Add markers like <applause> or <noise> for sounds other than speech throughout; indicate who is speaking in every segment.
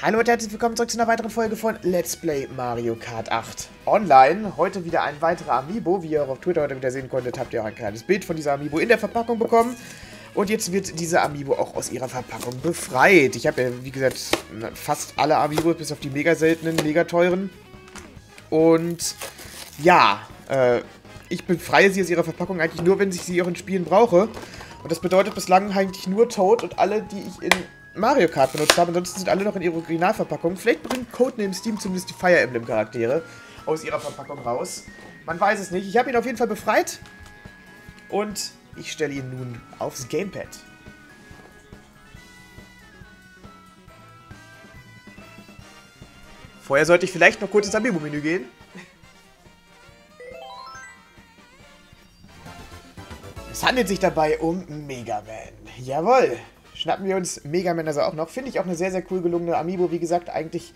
Speaker 1: Hallo und herzlich willkommen zurück zu einer weiteren Folge von Let's Play Mario Kart 8 Online. Heute wieder ein weiterer Amiibo. Wie ihr auch auf Twitter heute wieder sehen konntet, habt ihr auch ein kleines Bild von dieser Amiibo in der Verpackung bekommen. Und jetzt wird diese Amiibo auch aus ihrer Verpackung befreit. Ich habe ja, wie gesagt, fast alle Amiibos, bis auf die mega seltenen, mega teuren. Und ja, äh, ich befreie sie aus ihrer Verpackung eigentlich nur, wenn ich sie auch in Spielen brauche. Und das bedeutet bislang eigentlich nur Toad und alle, die ich in Mario Kart benutzt habe. Ansonsten sind alle noch in ihrer Originalverpackung. Vielleicht bringt Codename Steam zumindest die Fire Emblem Charaktere aus ihrer Verpackung raus. Man weiß es nicht. Ich habe ihn auf jeden Fall befreit. Und ich stelle ihn nun aufs Gamepad. Vorher sollte ich vielleicht noch kurz ins Amiibo-Menü gehen. Es handelt sich dabei um Mega Man. Jawohl schnappen wir uns Mega Man also auch noch. Finde ich auch eine sehr, sehr cool gelungene Amiibo. Wie gesagt, eigentlich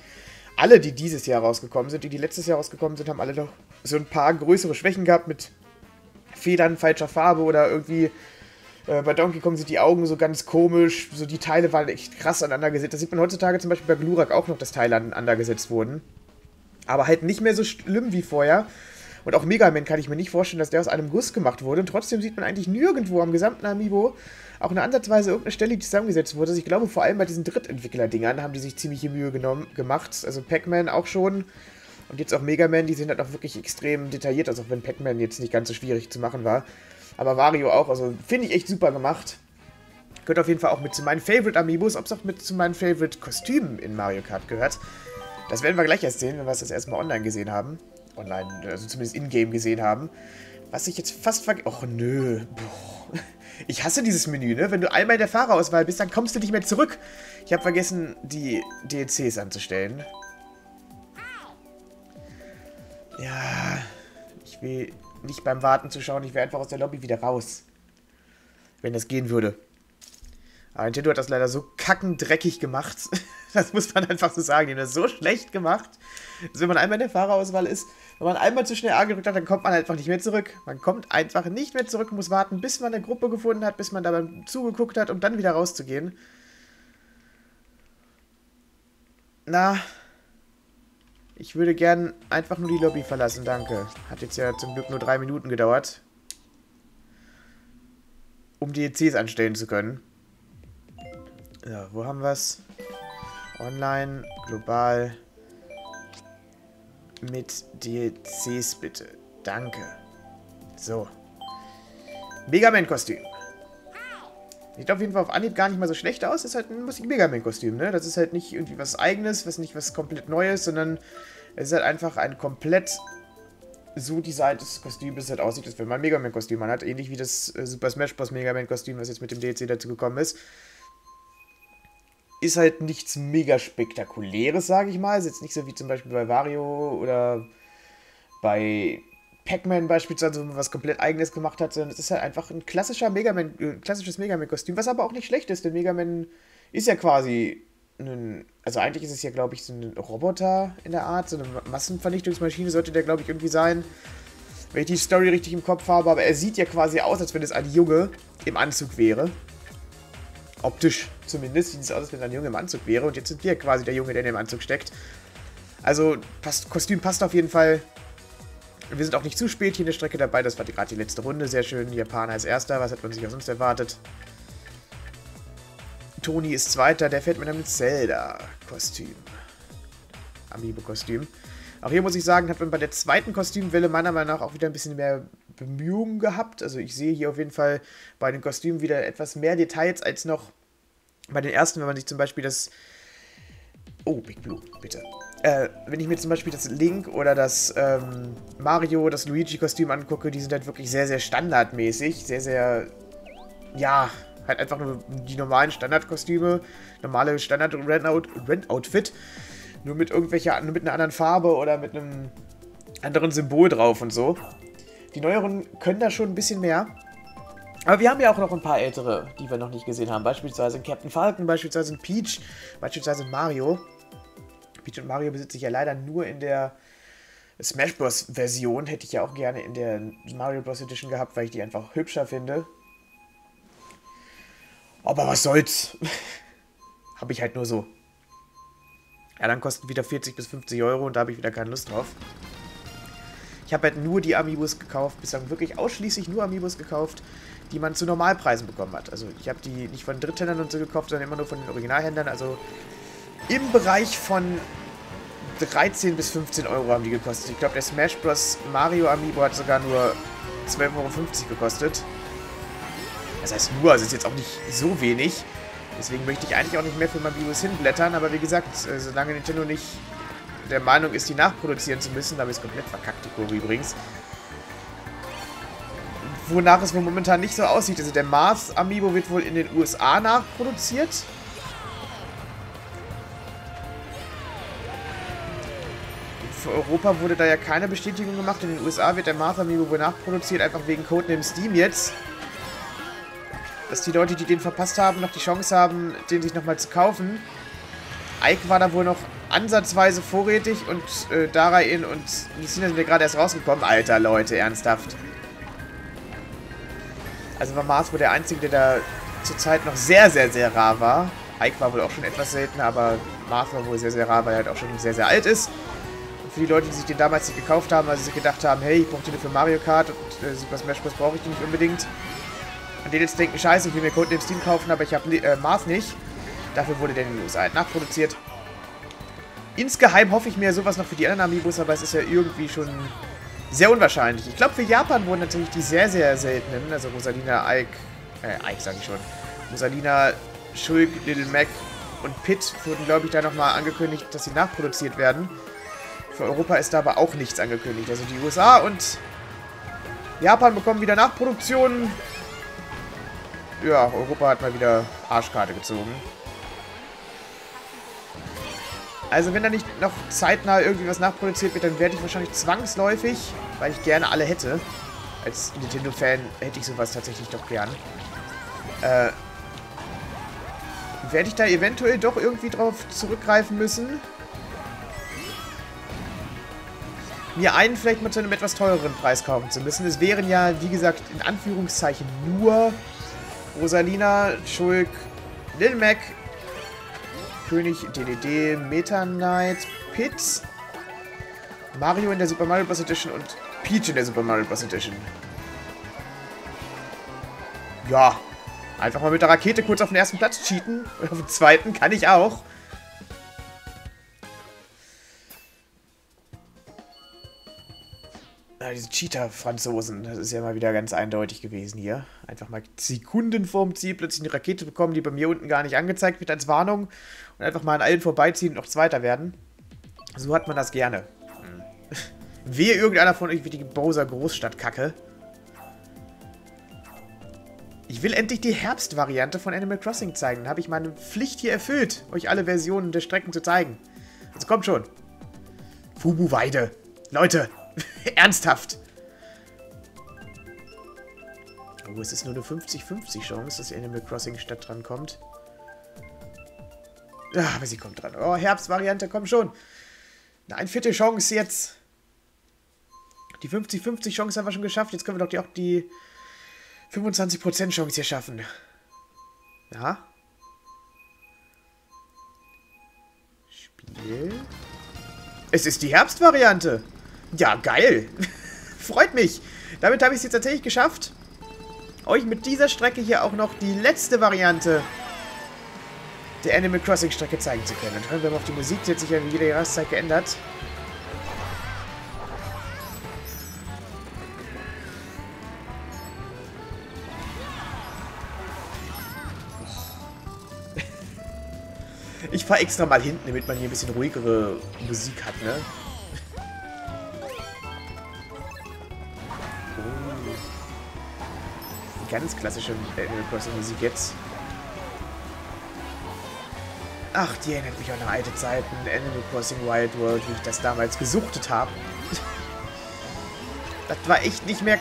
Speaker 1: alle, die dieses Jahr rausgekommen sind, die, die letztes Jahr rausgekommen sind, haben alle noch so ein paar größere Schwächen gehabt mit Federn falscher Farbe oder irgendwie äh, bei Donkey Kong sind die Augen so ganz komisch, so die Teile waren echt krass aneinandergesetzt. Das sieht man heutzutage zum Beispiel bei Glurak auch noch, dass Teile aneinandergesetzt wurden. Aber halt nicht mehr so schlimm wie vorher. Und auch Mega Man kann ich mir nicht vorstellen, dass der aus einem Guss gemacht wurde. Und trotzdem sieht man eigentlich nirgendwo am gesamten Amiibo auch eine ansatzweise irgendeine Stelle, die zusammengesetzt wurde. Also ich glaube, vor allem bei diesen Drittentwickler-Dingern haben die sich ziemliche Mühe genommen, gemacht. Also Pac-Man auch schon. Und jetzt auch Mega Man, die sind halt auch wirklich extrem detailliert, also auch wenn Pac-Man jetzt nicht ganz so schwierig zu machen war. Aber Wario auch, also finde ich echt super gemacht. Gehört auf jeden Fall auch mit zu meinen Favorite Amiibos, ob es auch mit zu meinen Favorite Kostümen in Mario Kart gehört. Das werden wir gleich erst sehen, wenn wir es das erstmal online gesehen haben. Online, also zumindest in-game gesehen haben. Was ich jetzt fast vergesse. Och nö. Boah. Ich hasse dieses Menü, ne? Wenn du einmal in der Fahrerauswahl bist, dann kommst du nicht mehr zurück. Ich habe vergessen, die DLCs anzustellen. Ja, ich will nicht beim Warten zu schauen, ich will einfach aus der Lobby wieder raus. Wenn das gehen würde. Aber Nintendo hat das leider so kackendreckig gemacht. <laughs> Das muss man einfach so sagen. Die haben das so schlecht gemacht, dass wenn man einmal in der Fahrerauswahl ist, wenn man einmal zu schnell A gedrückt hat, dann kommt man einfach nicht mehr zurück. Man kommt einfach nicht mehr zurück, muss warten, bis man eine Gruppe gefunden hat, bis man dabei zugeguckt hat, um dann wieder rauszugehen. Na, ich würde gern einfach nur die Lobby verlassen, danke. Hat jetzt ja zum Glück nur drei Minuten gedauert. Um die ECs anstellen zu können. Ja, wo haben wir es? Online, global, mit DLCs bitte. Danke. So. Mega Man-Kostüm. Sieht auf jeden Fall auf Anhieb gar nicht mal so schlecht aus. Ist halt ein Mega Man-Kostüm, ne? Das ist halt nicht irgendwie was Eigenes, was nicht was komplett Neues, sondern es ist halt einfach ein komplett so designtes Kostüm, bis es halt aussieht, als wenn man ein Mega Man-Kostüm hat. Ähnlich wie das äh, Super Smash Bros. Mega Man-Kostüm, was jetzt mit dem DLC dazu gekommen ist ist halt nichts mega spektakuläres, sage ich mal. Ist jetzt nicht so wie zum Beispiel bei Wario oder bei Pac-Man beispielsweise, wo man was komplett eigenes gemacht hat, sondern es ist halt einfach ein klassischer Mega Man, äh, klassisches Mega Man-Kostüm, was aber auch nicht schlecht ist, denn Mega Man ist ja quasi ein, also eigentlich ist es ja, glaube ich, so ein Roboter in der Art, so eine Massenvernichtungsmaschine sollte der, glaube ich, irgendwie sein, wenn ich die Story richtig im Kopf habe, aber er sieht ja quasi aus, als wenn es ein Junge im Anzug wäre. Optisch zumindest sieht es aus, als wenn ein Junge im Anzug wäre. Und jetzt sind wir quasi der Junge, der in dem Anzug steckt. Also, passt, Kostüm passt auf jeden Fall. Wir sind auch nicht zu spät hier in der Strecke dabei. Das war gerade die letzte Runde. Sehr schön. Japaner als Erster. Was hat man sich aus uns erwartet? Toni ist Zweiter. Der fährt mit einem Zelda-Kostüm. Amiibo-Kostüm. Auch hier muss ich sagen, hat man bei der zweiten Kostümwelle meiner Meinung nach auch wieder ein bisschen mehr Bemühungen gehabt. Also ich sehe hier auf jeden Fall bei den Kostümen wieder etwas mehr Details als noch bei den ersten, wenn man sich zum Beispiel das... Oh, Big Blue, bitte. Äh, wenn ich mir zum Beispiel das Link oder das ähm, Mario, das Luigi-Kostüm angucke, die sind halt wirklich sehr, sehr standardmäßig. Sehr, sehr... Ja, halt einfach nur die normalen Standardkostüme. Normale Standard-Rent-Outfit. Nur mit irgendwelcher, nur mit einer anderen Farbe oder mit einem anderen Symbol drauf und so. Die neueren können da schon ein bisschen mehr. Aber wir haben ja auch noch ein paar ältere, die wir noch nicht gesehen haben. Beispielsweise Captain Falcon, beispielsweise Peach, beispielsweise Mario. Peach und Mario besitze ich ja leider nur in der Smash Bros. Version. Hätte ich ja auch gerne in der Mario Bros. Edition gehabt, weil ich die einfach hübscher finde. Aber was soll's. <laughs> Habe ich halt nur so. Ja, dann kosten wieder 40 bis 50 Euro und da habe ich wieder keine Lust drauf. Ich habe halt nur die Amiibos gekauft, bislang wirklich ausschließlich nur Amiibos gekauft, die man zu Normalpreisen bekommen hat. Also ich habe die nicht von Dritthändlern und so gekauft, sondern immer nur von den Originalhändlern. Also im Bereich von 13 bis 15 Euro haben die gekostet. Ich glaube, der Smash Bros. Mario Amiibo hat sogar nur 12,50 Euro gekostet. Das heißt nur, also ist jetzt auch nicht so wenig. Deswegen möchte ich eigentlich auch nicht mehr für Amiibos hinblättern. Aber wie gesagt, äh, solange Nintendo nicht der Meinung ist, die nachproduzieren zu müssen, da habe ich es komplett verkackt, die Kurve übrigens. Wonach es wohl momentan nicht so aussieht. Also der Mars Amiibo wird wohl in den USA nachproduziert. für Europa wurde da ja keine Bestätigung gemacht. In den USA wird der Martha Amiibo wohl nachproduziert, einfach wegen Codename Steam jetzt. Dass die Leute, die den verpasst haben, noch die Chance haben, den sich nochmal zu kaufen. Ike war da wohl noch ansatzweise vorrätig und äh, Darain und Messina sind ja gerade erst rausgekommen. Alter, Leute, ernsthaft. Also war Mars wohl der Einzige, der da zurzeit noch sehr, sehr, sehr rar war. Ike war wohl auch schon etwas seltener, aber Mars war wohl sehr, sehr rar, weil er halt auch schon sehr, sehr alt ist für die Leute, die sich den damals nicht gekauft haben, weil sie sich gedacht haben, hey, ich brauche den für Mario Kart und äh, Super Smash Bros. brauche ich den nicht unbedingt. Und die jetzt denken, scheiße, ich will mir Code im Steam kaufen, aber ich habe äh, Mars nicht. Dafür wurde der in den USA halt nachproduziert. Insgeheim hoffe ich mir sowas noch für die anderen Amiibos, aber es ist ja irgendwie schon sehr unwahrscheinlich. Ich glaube, für Japan wurden natürlich die sehr, sehr seltenen, also Rosalina, Ike, äh, Ike sage ich schon, Rosalina, Shulk, Little Mac und Pit wurden, glaube ich, da nochmal angekündigt, dass sie nachproduziert werden. Für Europa ist da aber auch nichts angekündigt. Also die USA und Japan bekommen wieder Nachproduktionen. Ja, Europa hat mal wieder Arschkarte gezogen. Also wenn da nicht noch zeitnah irgendwie was nachproduziert wird, dann werde ich wahrscheinlich zwangsläufig, weil ich gerne alle hätte. Als Nintendo-Fan hätte ich sowas tatsächlich doch gern. Äh, werde ich da eventuell doch irgendwie drauf zurückgreifen müssen. mir einen vielleicht mal zu einem etwas teureren Preis kaufen zu müssen. Es wären ja, wie gesagt, in Anführungszeichen nur Rosalina, Schulk, Lil Mac, König DDD, Meta Knight, Pit, Mario in der Super Mario Bros. Edition und Peach in der Super Mario Bros. Edition. Ja, einfach mal mit der Rakete kurz auf den ersten Platz cheaten. Und <laughs> auf den zweiten kann ich auch. Diese Cheater-Franzosen, das ist ja mal wieder ganz eindeutig gewesen hier. Einfach mal Sekunden vorm Ziel plötzlich eine Rakete bekommen, die bei mir unten gar nicht angezeigt wird als Warnung. Und einfach mal an allen vorbeiziehen und noch Zweiter werden. So hat man das gerne. Hm. <laughs> Wehe irgendeiner von euch wie die Bowser Großstadt-Kacke. Ich will endlich die Herbstvariante von Animal Crossing zeigen. Dann habe ich meine Pflicht hier erfüllt, euch alle Versionen der Strecken zu zeigen. Also kommt schon. Fubu Weide. Leute, <laughs> Ernsthaft. Oh, es ist nur eine 50-50 Chance, dass Animal Crossing statt dran kommt. Ja, aber sie kommt dran. Oh, Herbstvariante, komm schon. Eine ein Viertel Chance jetzt. Die 50-50 Chance haben wir schon geschafft. Jetzt können wir doch die, auch die 25% Chance hier schaffen. Ja. Spiel. Es ist die Herbstvariante. Ja, geil. <laughs> Freut mich. Damit habe ich es jetzt tatsächlich geschafft, euch mit dieser Strecke hier auch noch die letzte Variante der Animal Crossing Strecke zeigen zu können. Und hören wir mal auf die Musik, die hat sich ja in jeder Jahreszeit geändert. Ich fahre extra mal hinten, damit man hier ein bisschen ruhigere Musik hat, ne? Ganz klassische Animal Crossing Musik jetzt. Ach, die erinnert mich an alte Zeiten. Animal Crossing Wild World, wie ich das damals gesuchtet habe. <laughs> das war echt nicht mehr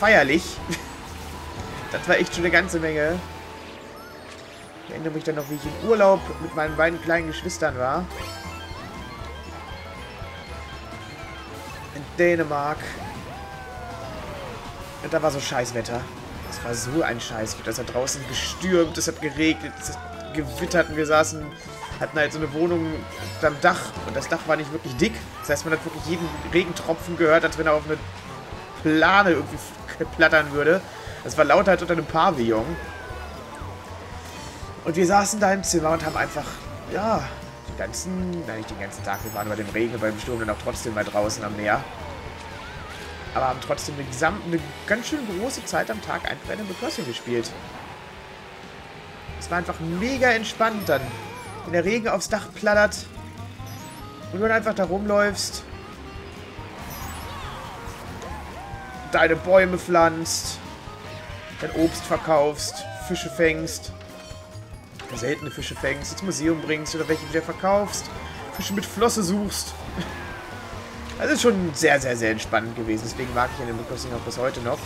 Speaker 1: feierlich. <laughs> das war echt schon eine ganze Menge. Ich erinnere mich dann noch, wie ich im Urlaub mit meinen beiden kleinen Geschwistern war. In Dänemark. Und da war so Scheißwetter. Das war so ein Scheiß. Das hat draußen gestürmt, es hat geregnet, es hat gewittert und wir saßen hatten halt so eine Wohnung am Dach und das Dach war nicht wirklich dick. Das heißt, man hat wirklich jeden Regentropfen gehört, als wenn er auf eine Plane irgendwie plattern würde. Das war lauter als unter einem Pavillon. Und wir saßen da im Zimmer und haben einfach, ja, den ganzen, nein, nicht den ganzen Tag, wir waren über dem Regen, beim Sturm dann auch trotzdem mal draußen am Meer. Aber haben trotzdem eine, gesamt, eine ganz schön große Zeit am Tag einfach Animal Crossing gespielt. Es war einfach mega entspannt dann. Wenn der Regen aufs Dach plattert und du dann einfach da rumläufst, deine Bäume pflanzt, dein Obst verkaufst, Fische fängst, seltene Fische fängst, ins Museum bringst oder welche wieder verkaufst, Fische mit Flosse suchst. Das ist schon sehr, sehr, sehr entspannend gewesen. Deswegen mag ich Animal Crossing auch bis heute noch.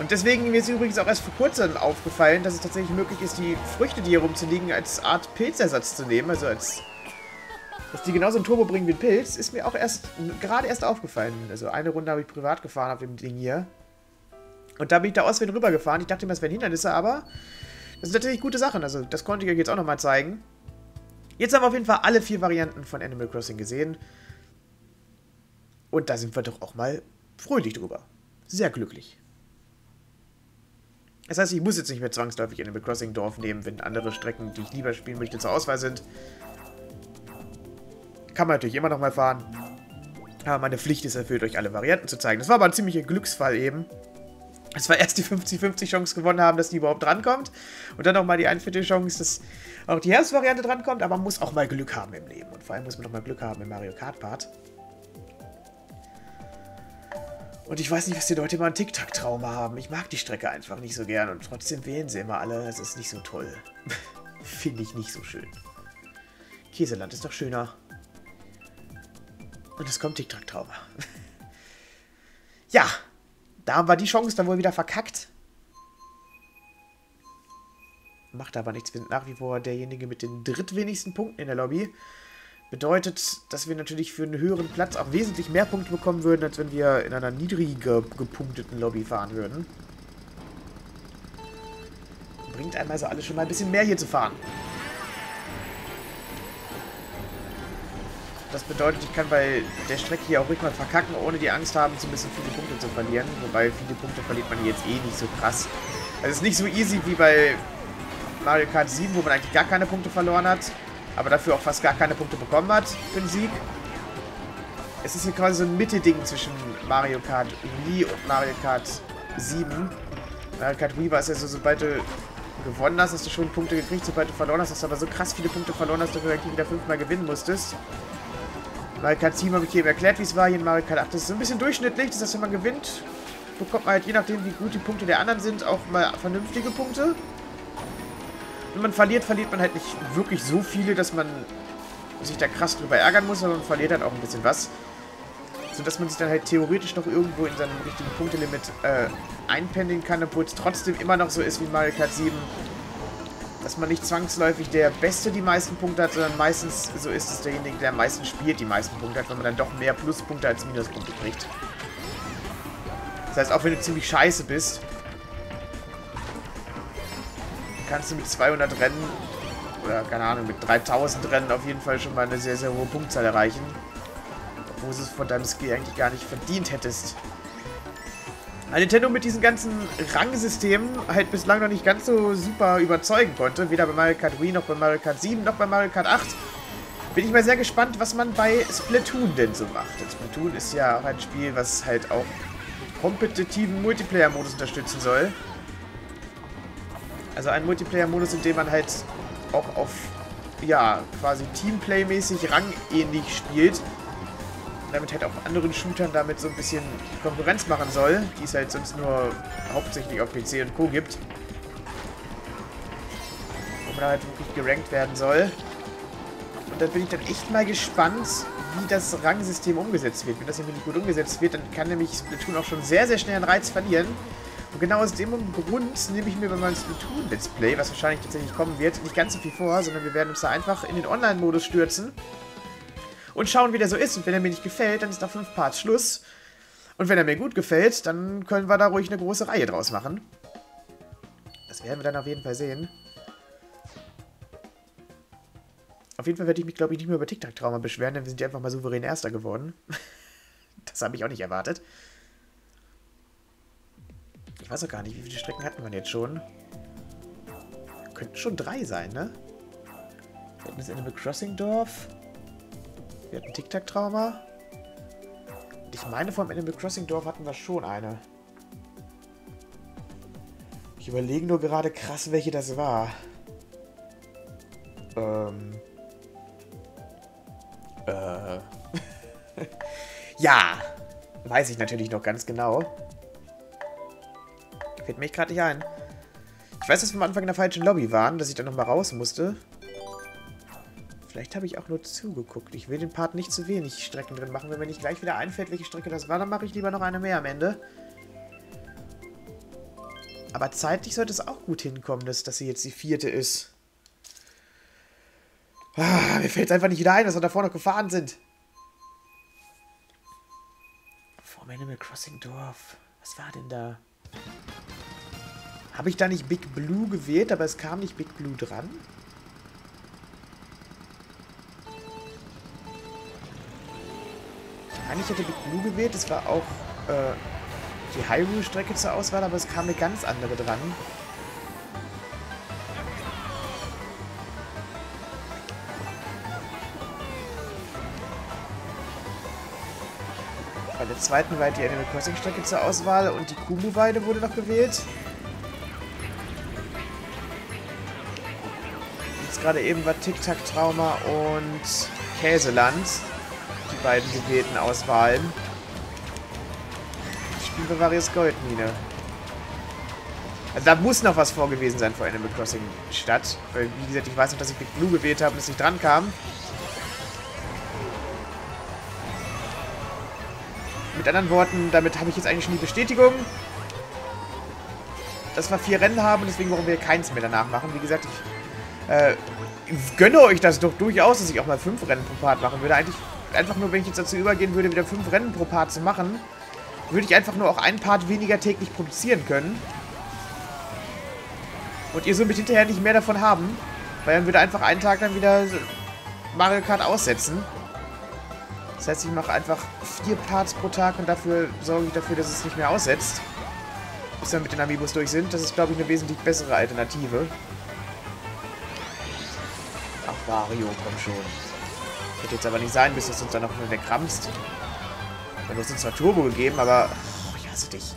Speaker 1: Und deswegen mir ist übrigens auch erst vor kurzem aufgefallen, dass es tatsächlich möglich ist, die Früchte, die hier rumzuliegen, als Art Pilzersatz zu nehmen. Also als... Dass die genauso ein Turbo bringen wie ein Pilz, ist mir auch erst gerade erst aufgefallen. Also eine Runde habe ich privat gefahren auf dem Ding hier. Und da bin ich da auswählen rübergefahren. Ich dachte mir, das wären Hindernisse, aber das sind natürlich gute Sachen. Also das konnte ich euch jetzt auch nochmal zeigen. Jetzt haben wir auf jeden Fall alle vier Varianten von Animal Crossing gesehen. Und da sind wir doch auch mal fröhlich drüber. Sehr glücklich. Das heißt, ich muss jetzt nicht mehr zwangsläufig Animal Crossing Dorf nehmen, wenn andere Strecken, die ich lieber spielen möchte, zur Auswahl sind. Kann man natürlich immer noch mal fahren. Aber meine Pflicht ist erfüllt, euch alle Varianten zu zeigen. Das war aber ein ziemlicher Glücksfall eben. Es war erst die 50-50 Chance gewonnen haben, dass die überhaupt drankommt. Und dann nochmal die 1 Chance, dass auch die Herbstvariante drankommt. Aber man muss auch mal Glück haben im Leben. Und vor allem muss man auch mal Glück haben im Mario Kart Part. Und ich weiß nicht, was die Leute immer ein Tic-Tac-Trauma haben. Ich mag die Strecke einfach nicht so gern. Und trotzdem wählen sie immer alle. Das ist nicht so toll. <laughs> Finde ich nicht so schön. Käseland ist doch schöner. Und es kommt Tic-Tac-Trauma. <laughs> ja. Da haben wir die Chance dann wohl wieder verkackt. Macht aber nichts. Wir sind nach wie vor derjenige mit den drittwenigsten Punkten in der Lobby. Bedeutet, dass wir natürlich für einen höheren Platz auch wesentlich mehr Punkte bekommen würden, als wenn wir in einer niedriger gepunkteten Lobby fahren würden. Bringt einmal so alles schon mal ein bisschen mehr hier zu fahren. Das bedeutet, ich kann bei der Strecke hier auch ruhig mal verkacken, ohne die Angst haben, so ein bisschen viele Punkte zu verlieren. Wobei viele Punkte verliert man jetzt eh nicht so krass. Also es ist nicht so easy wie bei Mario Kart 7, wo man eigentlich gar keine Punkte verloren hat, aber dafür auch fast gar keine Punkte bekommen hat für den Sieg. Es ist hier quasi so ein Mitte-Ding zwischen Mario Kart Wii und Mario Kart 7. Mario Kart Wii war es ja so, sobald du gewonnen hast, hast du schon Punkte gekriegt, sobald du verloren hast, hast du aber so krass viele Punkte verloren, dass du eigentlich wieder fünfmal gewinnen musstest. Mario Kart 7 habe ich eben erklärt, wie es war. Hier in Mario Kart 8 das ist ein bisschen durchschnittlich. Das heißt, wenn man gewinnt, bekommt man halt, je nachdem, wie gut die Punkte der anderen sind, auch mal vernünftige Punkte. Wenn man verliert, verliert man halt nicht wirklich so viele, dass man sich da krass drüber ärgern muss, aber man verliert halt auch ein bisschen was. Sodass man sich dann halt theoretisch noch irgendwo in seinem richtigen Punktelimit äh, einpendeln kann, obwohl es trotzdem immer noch so ist wie Mario Kart 7, dass man nicht zwangsläufig der Beste die meisten Punkte hat, sondern meistens so ist es derjenige, der am meisten spielt, die meisten Punkte hat, weil man dann doch mehr Pluspunkte als Minuspunkte kriegt. Das heißt, auch wenn du ziemlich scheiße bist, kannst du mit 200 Rennen oder keine Ahnung, mit 3000 Rennen auf jeden Fall schon mal eine sehr, sehr hohe Punktzahl erreichen. Obwohl du es von deinem Skill eigentlich gar nicht verdient hättest. Weil Nintendo mit diesen ganzen Rangsystemen halt bislang noch nicht ganz so super überzeugen konnte. Weder bei Mario Kart Wii, noch bei Mario Kart 7, noch bei Mario Kart 8. Bin ich mal sehr gespannt, was man bei Splatoon denn so macht. Denn Splatoon ist ja auch ein Spiel, was halt auch kompetitiven Multiplayer-Modus unterstützen soll. Also ein Multiplayer-Modus, in dem man halt auch auf, ja, quasi Teamplay-mäßig rangähnlich spielt damit halt auch anderen Shootern damit so ein bisschen Konkurrenz machen soll, die es halt sonst nur hauptsächlich auf PC und Co. gibt. Wo man halt wirklich gerankt werden soll. Und da bin ich dann echt mal gespannt, wie das Rangsystem umgesetzt wird. Wenn das nämlich nicht gut umgesetzt wird, dann kann nämlich Splatoon auch schon sehr, sehr schnell einen Reiz verlieren. Und genau aus dem Grund nehme ich mir bei meinem Splatoon-Let's Play, was wahrscheinlich tatsächlich kommen wird, nicht ganz so viel vor, sondern wir werden uns da einfach in den Online-Modus stürzen und schauen, wie der so ist. Und wenn er mir nicht gefällt, dann ist nach fünf Parts Schluss. Und wenn er mir gut gefällt, dann können wir da ruhig eine große Reihe draus machen. Das werden wir dann auf jeden Fall sehen. Auf jeden Fall werde ich mich, glaube ich, nicht mehr über TikTok-Trauma beschweren, denn wir sind ja einfach mal souverän Erster geworden. <laughs> das habe ich auch nicht erwartet. Ich weiß auch gar nicht, wie viele Strecken hatten wir jetzt schon? Könnten schon drei sein, ne? Wir hatten das Animal Crossing Dorf. Wir hatten TikTok-Trauma. Und ich meine, vom Animal Crossing Dorf hatten wir schon eine. Ich überlege nur gerade krass, welche das war. Ähm. Äh. <laughs> ja. Weiß ich natürlich noch ganz genau. Fällt mir gerade nicht ein. Ich weiß, dass wir am Anfang in der falschen Lobby waren, dass ich dann nochmal raus musste. Vielleicht habe ich auch nur zugeguckt. Ich will den Part nicht zu wenig Strecken drin machen. Wenn mir nicht gleich wieder einfällt, welche Strecke das war, dann mache ich lieber noch eine mehr am Ende. Aber zeitlich sollte es auch gut hinkommen, dass, dass sie jetzt die vierte ist. Ah, mir fällt es einfach nicht wieder ein, dass wir davor noch gefahren sind. Vor Animal Crossing Dorf. Was war denn da? Habe ich da nicht Big Blue gewählt, aber es kam nicht Big Blue dran? Eigentlich hätte Big Blue gewählt, das war auch äh, die Hyrule-Strecke zur Auswahl, aber es kam eine ganz andere dran. Bei der zweiten war die Animal Crossing Strecke zur Auswahl und die Kumu-Weide wurde noch gewählt. Jetzt gerade eben war Tic-Tac-Trauma und Käseland beiden gewählten Auswahlen. Spiel Bavarias Goldmine. Also da muss noch was vorgewesen sein vor Animal Crossing Stadt. Weil, wie gesagt, ich weiß noch, dass ich Big Blue gewählt habe und es nicht dran kam. Mit anderen Worten, damit habe ich jetzt eigentlich schon die Bestätigung, dass wir vier Rennen haben und deswegen wollen wir keins mehr danach machen. Wie gesagt, ich äh, gönne euch das doch durchaus, dass ich auch mal fünf Rennen pro Part machen würde. Eigentlich einfach nur, wenn ich jetzt dazu übergehen würde, wieder fünf Rennen pro Part zu machen, würde ich einfach nur auch ein Part weniger täglich produzieren können. Und ihr somit hinterher nicht mehr davon haben. Weil dann würde einfach einen Tag dann wieder Mario Kart aussetzen. Das heißt, ich mache einfach vier Parts pro Tag und dafür sorge ich dafür, dass es nicht mehr aussetzt. Bis wir mit den Amiibos durch sind. Das ist, glaube ich, eine wesentlich bessere Alternative. Ach, Wario, komm schon. Wird jetzt aber nicht sein, bis es uns dann noch wegramst. Dann hast uns zwar Turbo gegeben, aber... Oh, ich hasse dich.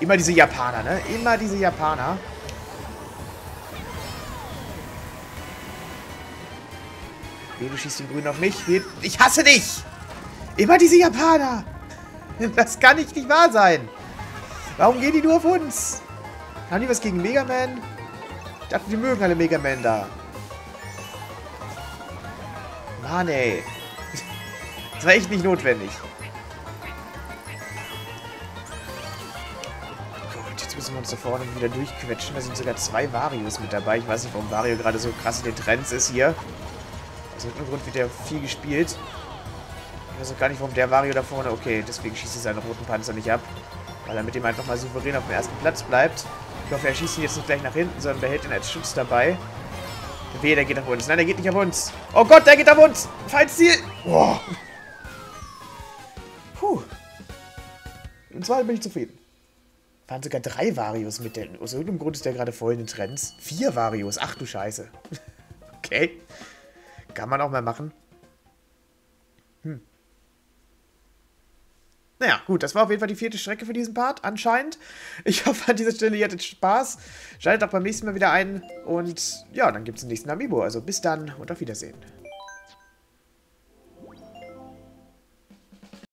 Speaker 1: Immer diese Japaner, ne? Immer diese Japaner. Okay, du schießt den Grünen auf mich. Ich hasse dich! Immer diese Japaner. <laughs> Das kann nicht, nicht wahr sein. Warum gehen die nur auf uns? Haben die was gegen Mega Man? Ich dachte, die mögen alle Mega Man da. Mann, ey. Das war echt nicht notwendig. Gut, jetzt müssen wir uns da vorne wieder durchquetschen. Da sind sogar zwei Varios mit dabei. Ich weiß nicht, warum Vario gerade so krass in den Trends ist hier. Aus irgendeinem Grund wird der viel gespielt. Ich weiß auch gar nicht, warum der Wario da vorne... Okay, deswegen schießt er seinen roten Panzer nicht ab. Weil er mit dem einfach mal souverän auf dem ersten Platz bleibt. Ich hoffe, er schießt ihn jetzt nicht gleich nach hinten, sondern behält ihn als Schutz dabei. Wehe, der geht auf uns. Nein, der geht nicht auf uns. Oh Gott, der geht auf uns. Feindziel. Boah. Puh. Und zwar bin ich zufrieden. Waren sogar drei Varios mit denn. Aus irgendeinem Grund ist der gerade voll in den Trends. Vier Varios. Ach du Scheiße. <laughs> okay. Kann man auch mal machen. Naja, gut, das war auf jeden Fall die vierte Strecke für diesen Part, anscheinend. Ich <laughs> hoffe, an dieser Stelle, ihr hattet Spaß. Schaltet auch beim nächsten Mal wieder ein. Und ja, dann gibt es den nächsten Amiibo. Also bis dann und auf Wiedersehen.